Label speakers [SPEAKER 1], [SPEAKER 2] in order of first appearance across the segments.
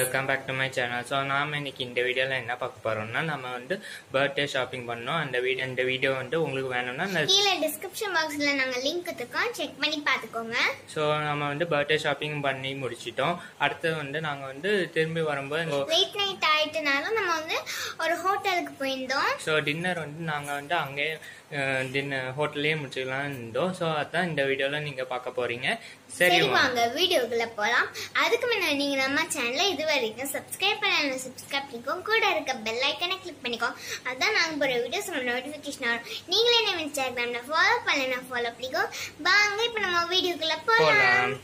[SPEAKER 1] Welcome back to my channel so நாம இன்னைக்கு இந்த வீடியோவில் என்ன பார்க்க போறோம்னா நம்ம வந்து பர்த்டே ஷாப்பிங் பண்ணோம் அந்த வீடியோ இந்த வீடியோ வந்து உங்களுக்கு வேணும்னா
[SPEAKER 2] கீழே டிஸ்கிரிப்ஷன் பாக்ஸ்ல நாங்க லிங்க் கொடுத்துருக்கோம். செக் பண்ணி பாத்துக்கோங்க
[SPEAKER 1] ஸோ நம்ம வந்து பர்த்டே ஷாப்பிங் பண்ணி முடிச்சிட்டோம். அடுத்து வந்து நாங்கள் வந்து திரும்பி வரும்போது
[SPEAKER 2] லேட் நைட் ஆயிட்டுனாலும் நம்ம வந்து ஒரு ஹோட்டலுக்கு போயிருந்தோம்.
[SPEAKER 1] ஸோ டின்னர் வந்து நாங்கள் வந்து அங்கேயே டின்னர் ஹோட்டல்லே முடிச்சுக்கலாம் இருந்தோம். ஸோ அதான் இந்த வீடியோவில் நீங்கள் பார்க்க போறீங்க. சரி வாங்க.
[SPEAKER 2] வீடியோக்குள்ள போலாம். அதுக்கு முன்னாடி நீங்க நம்ம சேனலை இது வரைக்கும் சப்ஸ்கிரைப் பண்ணலாம் சப்ஸ்கிரைப் பண்ணிக்கோங்க. கூட இருக்க பெல் ஐக்கனை கிளிக் பண்ணிக்கோ அதுதான் நாங்கள் போகிற வீடியோஸ் நம்ம நோட்டிஃபிகேஷன் வரும். நீங்களே நம்ம இன்ஸ்டாகிராமில் ஃபாலோ பண்ணலாம் ஃபாலோ பண்ணிக்கோ வாங்க இப்போ நம்ம வீடியோக்குள்ள போலாம்.
[SPEAKER 1] போகலாம்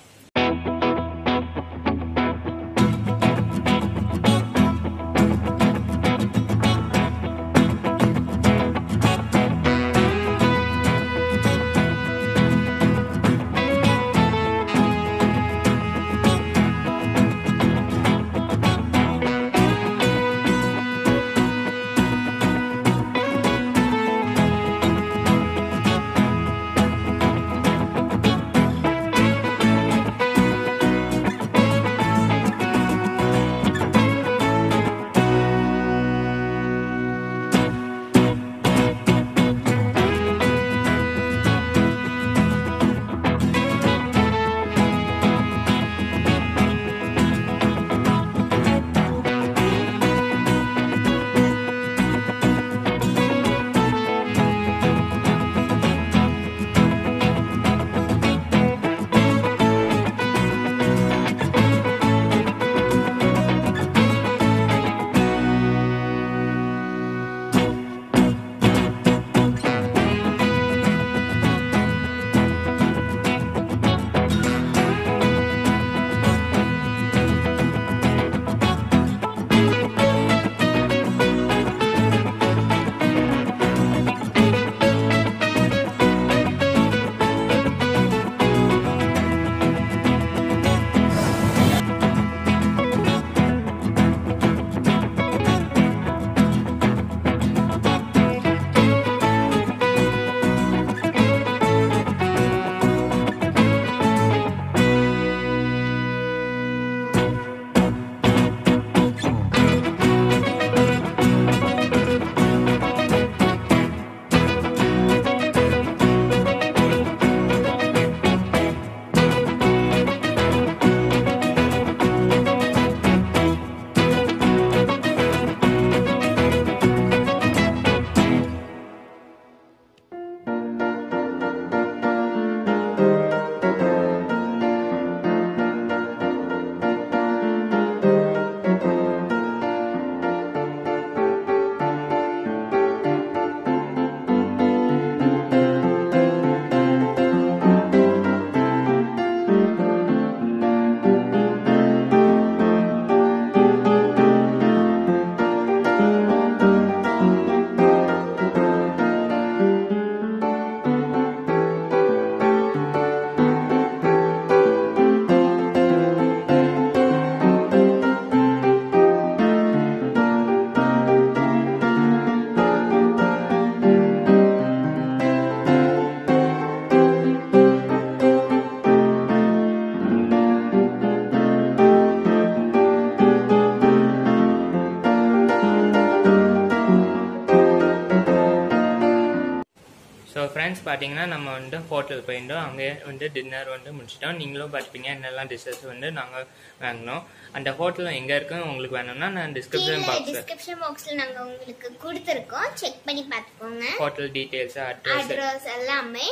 [SPEAKER 1] ஸோ ஃப்ரெண்ட்ஸ் பார்த்தீங்கன்னா நம்ம வந்து ஹோட்டல் போயிருந்தோம். அங்கே வந்து டின்னர் வந்து முடிச்சிட்டோம். நீங்களும் பார்த்துப்பீங்க என்னெல்லாம் டிஷ்ஷஸ் வந்து நாங்கள் வாங்கினோம். அந்த ஹோட்டல் எங்கே இருக்குன்னு உங்களுக்கு வேணும்னா நான் டிஸ்கிரிப்ஷன்
[SPEAKER 2] கீழே
[SPEAKER 1] பாக்ஸில்
[SPEAKER 2] டிஸ்கிரிப்ஷன் பாக்ஸ்ல நாங்க உங்களுக்கு கொடுத்துருக்கோம். செக் பண்ணி பாத்துக்கோங்க.
[SPEAKER 1] ஹோட்டல் டீட்டெயில்ஸ் அட்ரஸ்
[SPEAKER 2] அட்ரஸ் எல்லாமே.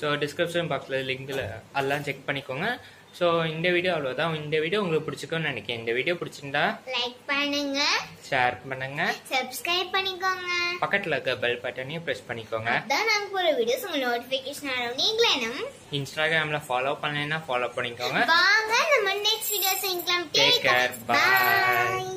[SPEAKER 1] ஸோ டிஸ்கிரிப்ஷன் பாக்ஸில் லிங்கில் எல்லாம் செக் பண்ணிக்கோங்க. ஸோ இந்த வீடியோ அவ்வளோதான் இந்த வீடியோ உங்களுக்கு பிடிச்சிக்கும்னு நினைக்கிறேன். இந்த வீடியோ பிடிச்சிருந்தா
[SPEAKER 2] லைக் பண்ணுங்க.
[SPEAKER 1] ஷேர் பண்ணுங்க.
[SPEAKER 2] சப்ஸ்கிரைப் பண்ணிக்கோங்க.
[SPEAKER 1] பக்கத்தில் இருக்க பெல் பட்டனையும் ப்ரெஸ் பண்ணிக்கோங்க.
[SPEAKER 2] அதான் நாங்க போற வீடியோஸ் உங்க நோட்டிபிகேஷன் வரும் நீங்களும்.
[SPEAKER 1] இன்ஸ்டாகிராமில் ஃபாலோ பண்ணலைன்னா ஃபாலோ பண்ணிக்கோங்க.
[SPEAKER 2] வாங்க நம்ம நெக்ஸ்ட் வீடியோஸ் சந்திக்கலாம்
[SPEAKER 1] Take care. Bye.